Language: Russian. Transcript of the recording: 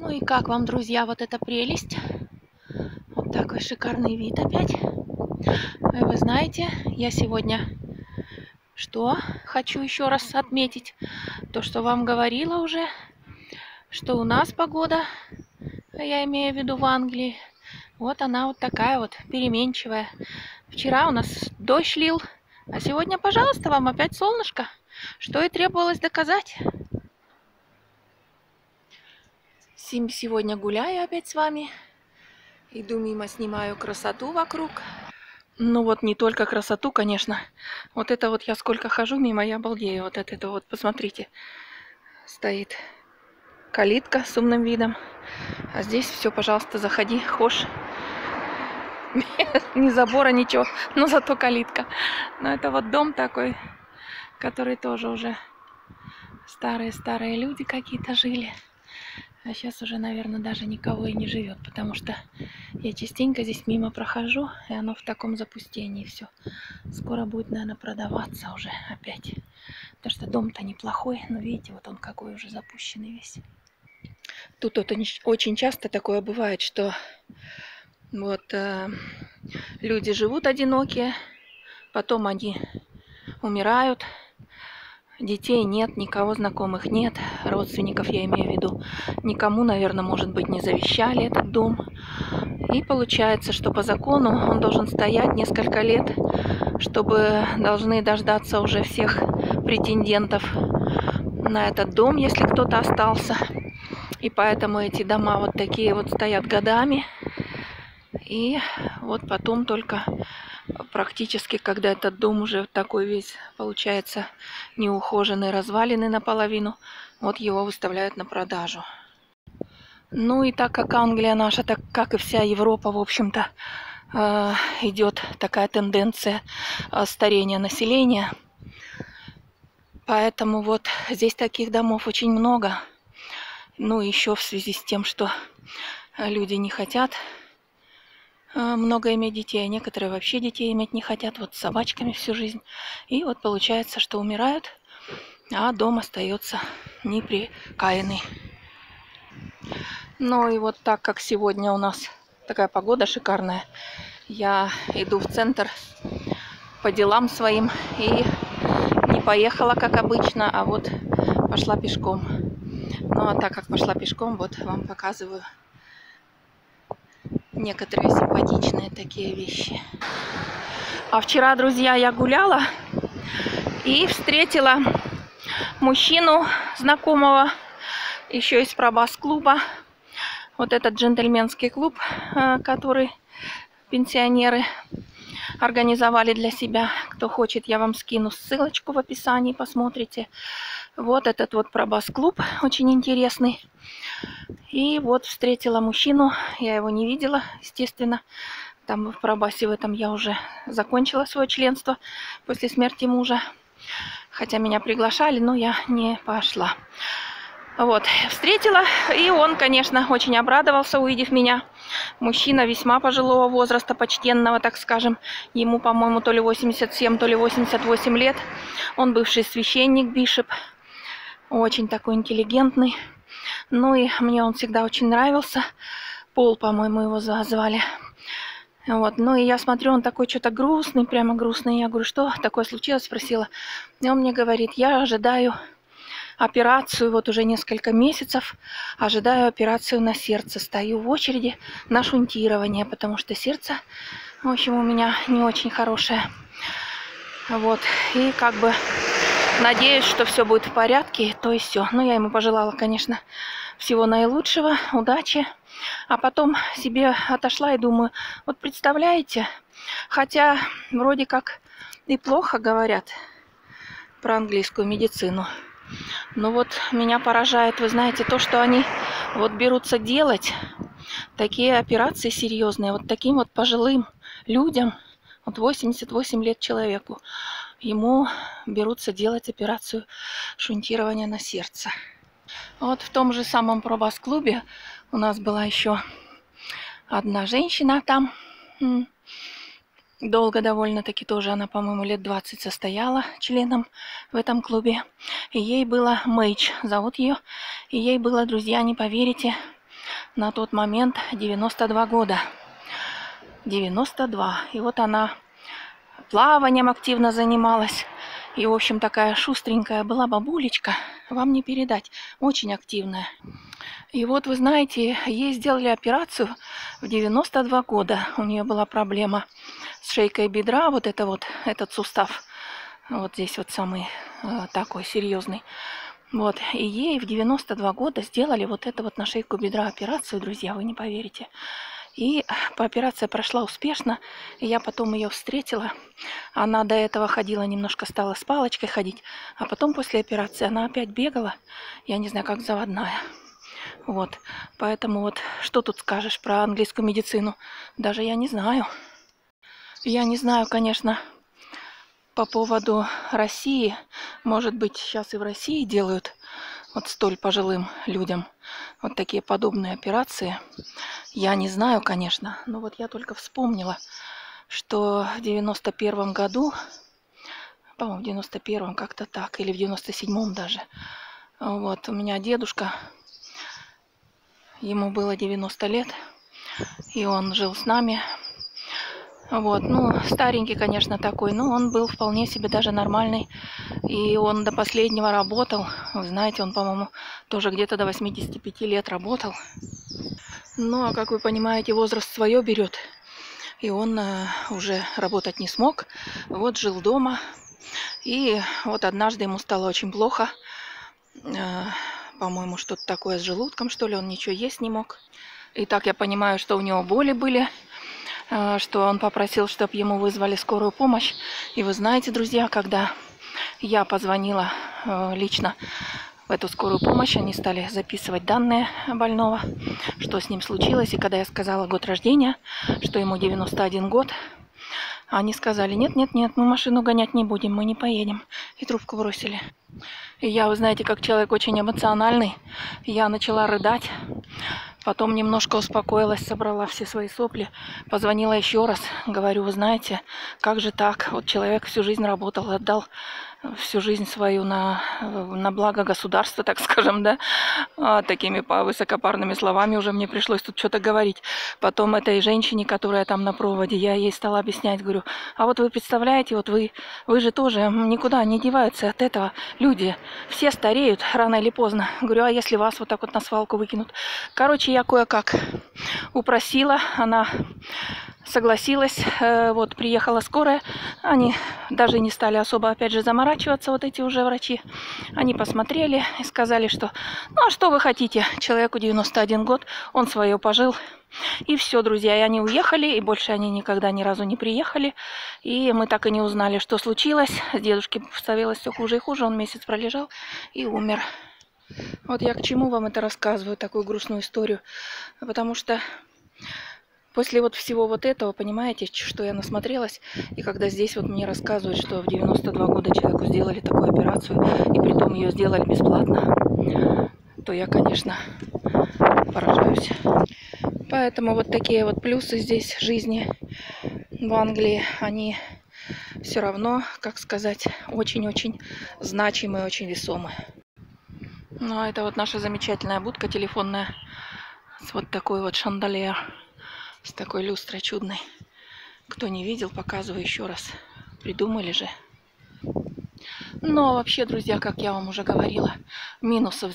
Ну и как вам, друзья, вот эта прелесть? Вот такой шикарный вид опять. Вы знаете, я сегодня что хочу еще раз отметить? То, что вам говорила уже, что у нас погода, я имею в виду в Англии, вот она вот такая вот переменчивая. Вчера у нас дождь лил, а сегодня, пожалуйста, вам опять солнышко. Что и требовалось доказать. Сегодня гуляю опять с вами. Иду мимо, снимаю красоту вокруг. Ну вот не только красоту, конечно. Вот это вот я сколько хожу мимо, я обалдею. Вот от этого вот, посмотрите. Стоит калитка с умным видом. А здесь все, пожалуйста, заходи, хошь. Ни забора, ничего, но зато калитка. Но это вот дом такой, который тоже уже старые-старые люди какие-то жили. А сейчас уже, наверное, даже никого и не живет, потому что я частенько здесь мимо прохожу, и оно в таком запустении все. Скоро будет, наверное, продаваться уже опять. Потому что дом-то неплохой, но видите, вот он какой уже запущенный весь. Тут вот очень часто такое бывает, что вот э, люди живут одинокие, потом они умирают, Детей нет, никого знакомых нет, родственников я имею в виду. Никому, наверное, может быть, не завещали этот дом. И получается, что по закону он должен стоять несколько лет, чтобы должны дождаться уже всех претендентов на этот дом, если кто-то остался. И поэтому эти дома вот такие вот стоят годами. И вот потом только практически, когда этот дом уже такой весь, получается, неухоженный, развалины наполовину, вот его выставляют на продажу. Ну и так как Англия наша, так как и вся Европа, в общем-то, э, идет такая тенденция э, старения населения. Поэтому вот здесь таких домов очень много. Ну, еще в связи с тем, что люди не хотят много иметь детей, а некоторые вообще детей иметь не хотят, вот с собачками всю жизнь. И вот получается, что умирают, а дом остается неприкаянный. Ну и вот так как сегодня у нас такая погода шикарная, я иду в центр по делам своим и не поехала, как обычно, а вот пошла пешком. Ну а так как пошла пешком, вот вам показываю некоторые симпатичные такие вещи. А вчера, друзья, я гуляла и встретила мужчину знакомого еще из пробас-клуба. Вот этот джентльменский клуб, э, который пенсионеры организовали для себя. Кто хочет, я вам скину ссылочку в описании, посмотрите. Вот этот вот пробас-клуб, очень интересный. И вот встретила мужчину, я его не видела, естественно. Там в пробасе в этом я уже закончила свое членство после смерти мужа. Хотя меня приглашали, но я не пошла. Вот, встретила, и он, конечно, очень обрадовался, увидев меня. Мужчина весьма пожилого возраста, почтенного, так скажем. Ему, по-моему, то ли 87, то ли 88 лет. Он бывший священник, бишеп. Очень такой интеллигентный. Ну и мне он всегда очень нравился. Пол, по-моему, его звали. Вот, ну и я смотрю, он такой что-то грустный, прямо грустный. Я говорю, что такое случилось? Спросила. И он мне говорит, я ожидаю операцию вот уже несколько месяцев, ожидаю операцию на сердце. Стою в очереди на шунтирование, потому что сердце, в общем, у меня не очень хорошее. Вот, и как бы Надеюсь, что все будет в порядке, то и все. Ну, я ему пожелала, конечно, всего наилучшего, удачи. А потом себе отошла и думаю, вот представляете, хотя вроде как и плохо говорят про английскую медицину. Но вот меня поражает, вы знаете, то, что они вот берутся делать такие операции серьезные, вот таким вот пожилым людям, вот 88 лет человеку ему берутся делать операцию шунтирования на сердце. Вот в том же самом пробас-клубе у нас была еще одна женщина там. Долго довольно-таки тоже она, по-моему, лет 20 состояла членом в этом клубе. И ей было Мэйдж, зовут ее. И ей было, друзья, не поверите, на тот момент 92 года. 92. И вот она плаванием активно занималась. И, в общем, такая шустренькая была бабулечка. Вам не передать. Очень активная. И вот, вы знаете, ей сделали операцию в 92 года. У нее была проблема с шейкой бедра. Вот это вот, этот сустав. Вот здесь вот самый э, такой серьезный. Вот. И ей в 92 года сделали вот это вот на шейку бедра операцию, друзья, вы не поверите. И операция прошла успешно. Я потом ее встретила. Она до этого ходила, немножко стала с палочкой ходить. А потом после операции она опять бегала. Я не знаю, как заводная. Вот. Поэтому вот что тут скажешь про английскую медицину? Даже я не знаю. Я не знаю, конечно, по поводу России. Может быть, сейчас и в России делают вот столь пожилым людям вот такие подобные операции. Я не знаю, конечно, но вот я только вспомнила, что в 91 году, по-моему, в 91 как-то так, или в 97 даже, вот у меня дедушка, ему было 90 лет, и он жил с нами, вот, ну, старенький, конечно, такой, но он был вполне себе даже нормальный. И он до последнего работал. Вы знаете, он, по-моему, тоже где-то до 85 лет работал. Ну, а как вы понимаете, возраст свое берет. И он э, уже работать не смог. Вот жил дома. И вот однажды ему стало очень плохо. Э, по-моему, что-то такое с желудком, что ли, он ничего есть не мог. И так я понимаю, что у него боли были. Э, что он попросил, чтобы ему вызвали скорую помощь. И вы знаете, друзья, когда я позвонила э, лично в эту скорую помощь, они стали записывать данные больного, что с ним случилось. И когда я сказала год рождения, что ему 91 год, они сказали, нет, нет, нет, мы машину гонять не будем, мы не поедем. И трубку бросили. И я, вы знаете, как человек очень эмоциональный, я начала рыдать. Потом немножко успокоилась, собрала все свои сопли, позвонила еще раз. Говорю, вы знаете, как же так? Вот человек всю жизнь работал, отдал всю жизнь свою на, на благо государства, так скажем, да, а, такими высокопарными словами уже мне пришлось тут что-то говорить. Потом этой женщине, которая там на проводе, я ей стала объяснять, говорю, а вот вы представляете, вот вы, вы же тоже никуда не деваются от этого. Люди все стареют рано или поздно. Говорю, а если вас вот так вот на свалку выкинут? Короче, я кое-как упросила, она согласилась, э, вот приехала скорая, они даже не стали особо опять же заморачиваться, вот эти уже врачи, они посмотрели и сказали, что ну а что вы хотите, человеку 91 год, он свое пожил, и все, друзья, и они уехали, и больше они никогда ни разу не приехали, и мы так и не узнали, что случилось, с дедушки становилось все хуже и хуже, он месяц пролежал и умер. Вот я к чему вам это рассказываю, такую грустную историю, потому что После вот всего вот этого, понимаете, что я насмотрелась, и когда здесь вот мне рассказывают, что в 92 года человеку сделали такую операцию, и при том ее сделали бесплатно, то я, конечно, поражаюсь. Поэтому вот такие вот плюсы здесь жизни в Англии, они все равно, как сказать, очень-очень значимые, очень весомые. Ну, а это вот наша замечательная будка телефонная с вот такой вот шандалер с такой люстрой чудной. Кто не видел, показываю еще раз. Придумали же. Но вообще, друзья, как я вам уже говорила, минусов